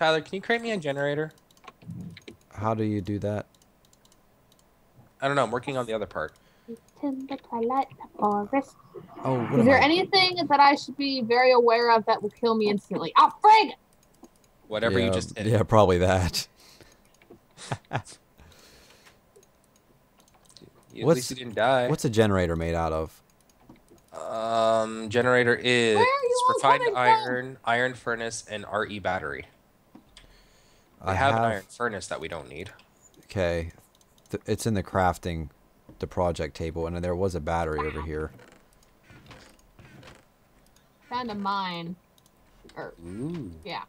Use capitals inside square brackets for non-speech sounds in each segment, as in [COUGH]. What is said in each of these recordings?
Tyler, can you create me a generator? How do you do that? I don't know. I'm working on the other part. In the twilight forest. Oh, what Is there I- anything that I should be very aware of that will kill me instantly? Oh, frig! Whatever yeah, you just did. Yeah, probably that. [LAUGHS] You- At What's- least you didn't die. What's a generator made out of? Um, generator is Where are you all refined coming from? iron, iron furnace, and RE battery. I I have, have an iron furnace that we don't need. Okay, Th- it's in the crafting, the project table, and there was a battery over here. Found a mine. Or, Ooh. yeah.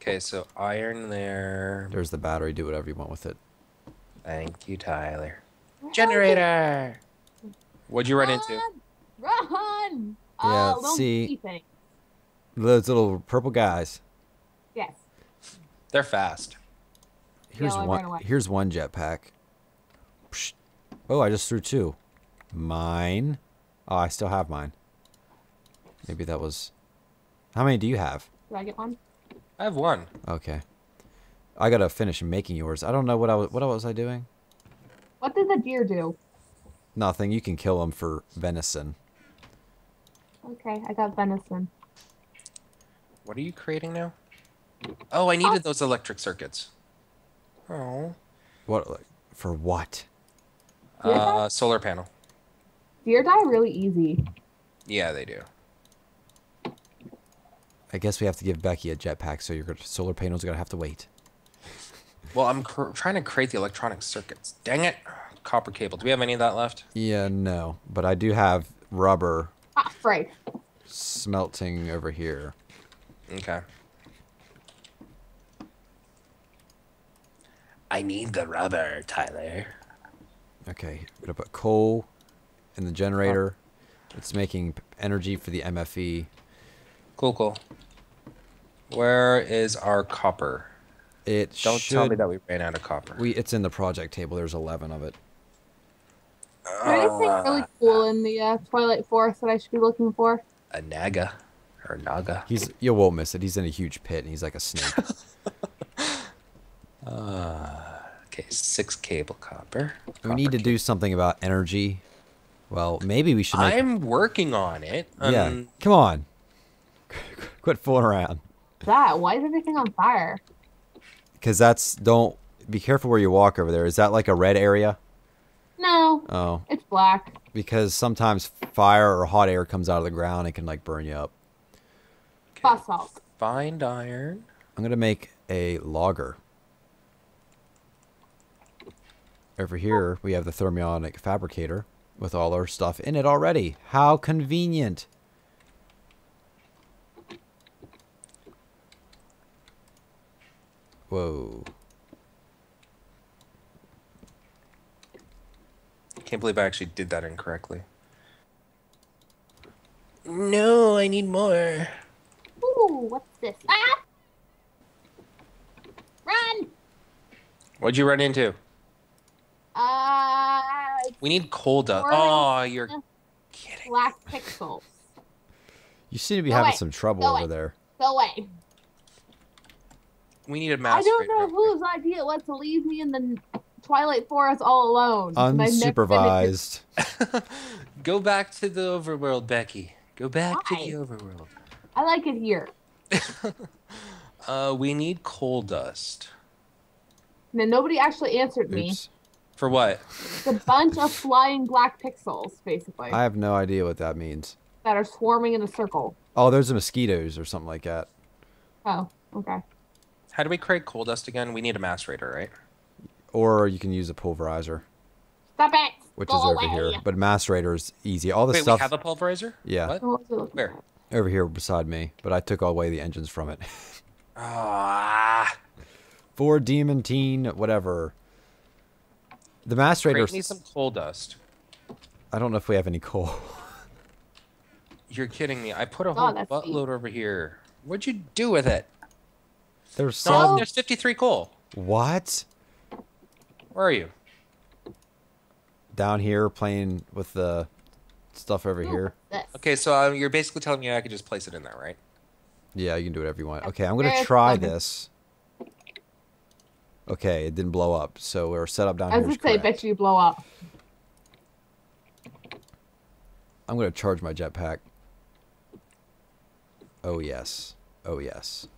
Okay, so iron there. There's the battery. Do whatever you want with it. Thank you, Tyler. Where Generator. What'd you run into? Run! Run! Yeah, oh, don't see- see. Those little purple guys. Yes. They're fast. Here's I ran one. Here's one jetpack. Oh, I just threw two. Mine. Oh, I still have mine. Maybe that was. How many do you have? Do I get one? I have one. Okay. I gotta finish making yours. I don't know what I was. What was I doing? What did the deer do? Nothing. You can kill them for venison. Okay, I got venison. What are you creating now? Oh, I needed those electric circuits. Oh. What? like, For what? Yeah. Uh, solar panel. Deer die really easy. Yeah, they do. I guess we have to give Becky a jetpack, so your solar panels are gonna have to wait. [LAUGHS] Well, I'm cr- trying to create the electronic circuits. Dang it. Copper cable. Do we have any of that left? Yeah, no, but I do have rubber Ah, frig. smelting over here. Okay. I need the rubber, Tyler. Okay, I'm gonna put coal in the generator. It's making energy for the MFE. Cool, cool. Where is our copper? It Don't should. tell me that we ran out of copper. We it's in the project table. There's 11 of it. Is there anything really Uh, cool in the uh, Twilight Forest that I should be looking for? a naga or naga. He's you won't miss it. He's in a huge pit and he's like a snake. [LAUGHS] Okay, six cable copper. we need to do something about energy. Well, maybe we should make. I'm working on it. yeah, Um, come on. [LAUGHS] Quit fooling around. That? Why is everything on fire? Because that's don't be careful where you walk over there. Is that like a red area? No, Oh, it's black. because sometimes fire or hot air comes out of the ground and can like burn you up. Basalt. Find iron. I'm gonna make a logger. Over here we have the thermionic fabricator with all our stuff in it already. How convenient. Whoa. Can't believe I actually did that incorrectly. No, I need more. Ooh, what's this? Ah! Run! What'd you run into? We need coal dust. Oh, you're kidding. black pixels. You seem to be Go having away. some trouble Go over away. there. Go away. We need a master. I don't know whose idea it was to leave me in the Twilight Forest all alone. I've never been into- Unsupervised. [LAUGHS] Go back to the overworld, Becky. Go back to the overworld. I like it here. [LAUGHS] Uh, we need coal dust. And then nobody actually answered me. Oops. For what? It's a bunch of flying black pixels, basically, I have no idea what that means. that are swarming in a circle. Oh, there's the mosquitoes or something like that. Oh, okay. How do we create coal dust again? We need a macerator, right? Or you can use a pulverizer, Stop it! which Go is over away. here. But macerator is easy. All the Wait, stuff we have a pulverizer? Yeah. What? What was I looking Where? over here beside me, but I took away the engines from it. Ah, [LAUGHS] For Demon Teen, whatever. The macerator. create me some coal dust. I don't know if we have any coal. [LAUGHS] You're kidding me. I put a Oh, whole that's buttload over here. What'd you do with it? There's No, some. there's 53 coal. What? Where are you? Down here playing with the stuff over Ooh, here. This. Okay, so um, you're basically telling me I could just place it in there, right? Yeah, you can do whatever you want. Okay, I'm gonna try this. Okay, it didn't blow up, so we're set up down I here. was gonna say, bet you blow up. I'm gonna charge my jetpack. Oh yes. Oh yes.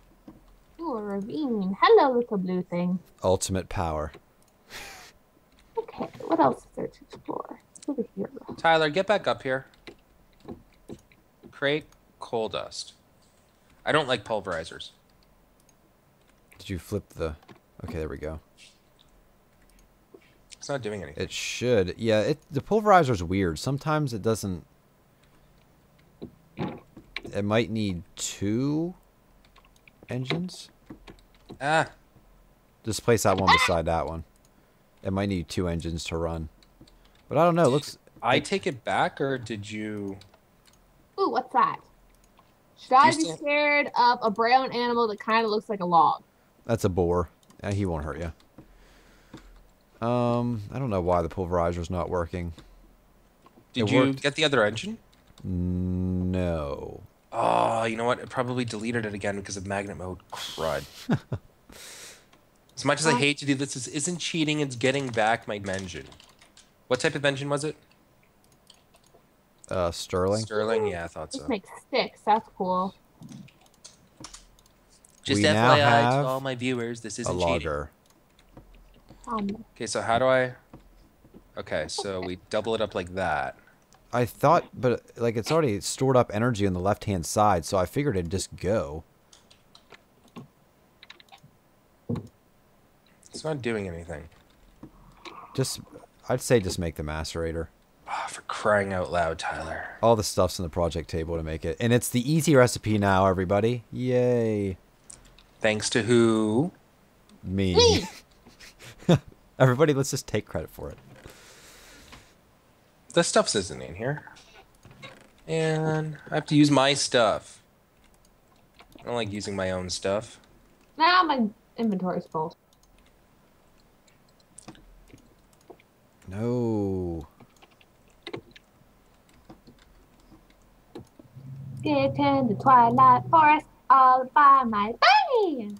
Ooh, a ravine. Hello, little blue thing. Ultimate power. Okay, what else is there to explore? Over here. Tyler, get back up here. Create coal dust. I don't like pulverizers. Did you flip the... Okay, there we go. It's not doing anything. It should. Yeah, it the pulverizer's weird. Sometimes it doesn't... It might need two engines. Ah, Just place that one beside that one. It might need two engines to run. But I don't know. It looks... I take it back, or did you? Ooh, what's that? Should I be scared of a brown animal that kind of looks like a log? That's a boar. Uh, he won't hurt you. Um, I don't know why the pulverizer's not working. Did It you worked. get the other engine? No. Oh, you know what? It probably deleted it again because of magnet mode. Crud. [LAUGHS] as much as I hate to do this, this isn't cheating. It's getting back my engine. What type of engine was it? Uh, Stirling. Stirling. Yeah, I thought This so. makes sticks. That's cool. Just We FYI to all my viewers, this isn't cheating. logger. Um, Okay, so how do I? Okay, so we double it up like that. I thought, but like it's already stored up energy on the left hand side, so I figured it'd just go. It's not doing anything. Just, I'd say just make the macerator. Ah, for crying out loud, Tyler. All the stuff's in the project table to make it, and it's the easy recipe now, everybody. Yay, Thanks to who? me. Me. [LAUGHS] everybody, let's just take credit for it. The stuff's isn't in here. And I have to use my stuff. I don't like using my own stuff. now my inventory's full. No. Get in the twilight forest all by my bunny.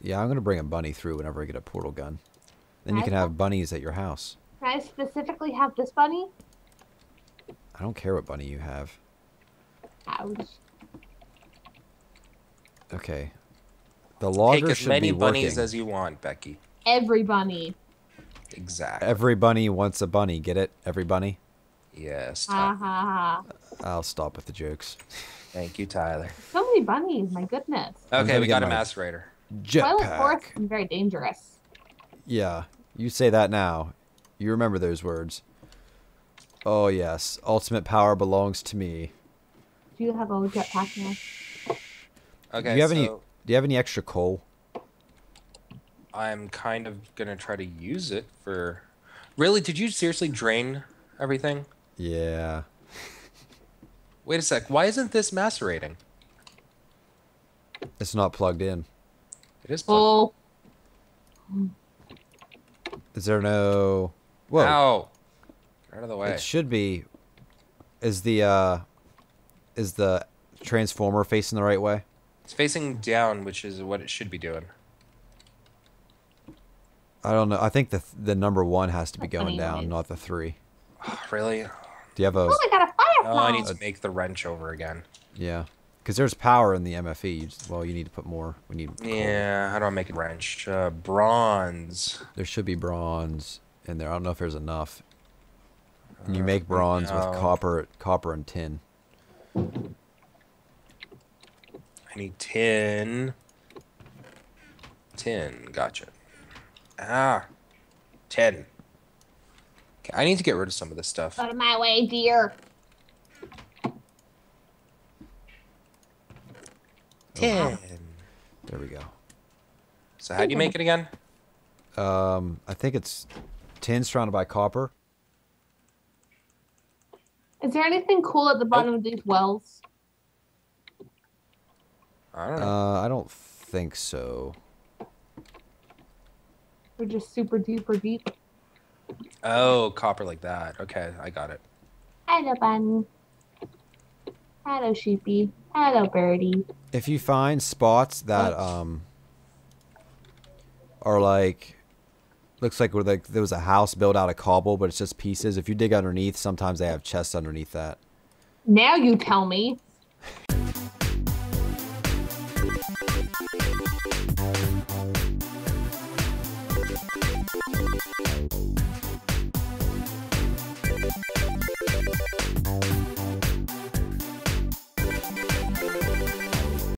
Yeah, I'm gonna bring a bunny through whenever I get a portal gun. Then you can have bunnies at your house. Can I specifically have this bunny? I don't care what bunny you have. Ouch. Okay. The Take logger as should many be bunnies working. as you want, Becky. Every bunny. Exactly. Every bunny wants a bunny. Get it? Every bunny. yes. Ha Ty- ha ha. I'll stop with the jokes. [LAUGHS] Thank you, Tyler. So many bunnies, my goodness. Okay, we got a my- macerator. Twilight Forest Jetpack. is very dangerous. Yeah, you say that now. You remember those words. Oh yes, ultimate power belongs to me. Do you have a jetpack now? Okay, do you have so any? Do you have any extra coal? I'm kind of gonna try to use it for. Really? Did you seriously drain everything? Yeah. Wait a sec. Why isn't this macerating? It's not plugged in. It is. Plugged. Oh, Is there no? Whoa. Ow! Get out of the way. It should be. Is the uh, is the transformer facing the right way? It's facing down, which is what it should be doing. I don't know. I think the the number one has to be going down, not the three. [SIGHS] really? Do you have a? oh, I got a Oh. I need to make the wrench over again. Yeah, because there's power in the MFE. Well, you need to put more. We need. coal. Yeah, how do I make a wrench? Uh, bronze. There should be bronze in there. I don't know if there's enough. And you make bronze no. with copper, copper and tin. I need tin. Tin. Gotcha. Ah. Tin. Okay, I need to get rid of some of this stuff. Out of my way, dear. Tin. There we go. So how do you make it again? Um, I think it's tin surrounded by copper. Is there anything cool at the bottom of these wells? I don't know. Uh, I don't think so. Or just super duper deep? oh, copper like that. Okay, I got it. Hello, bunny. Hello, sheepy. Hello, birdie. If you find spots that um are like looks like like there was a house built out of cobble, but it's just pieces. If you dig underneath, sometimes they have chests underneath that. Now you tell me.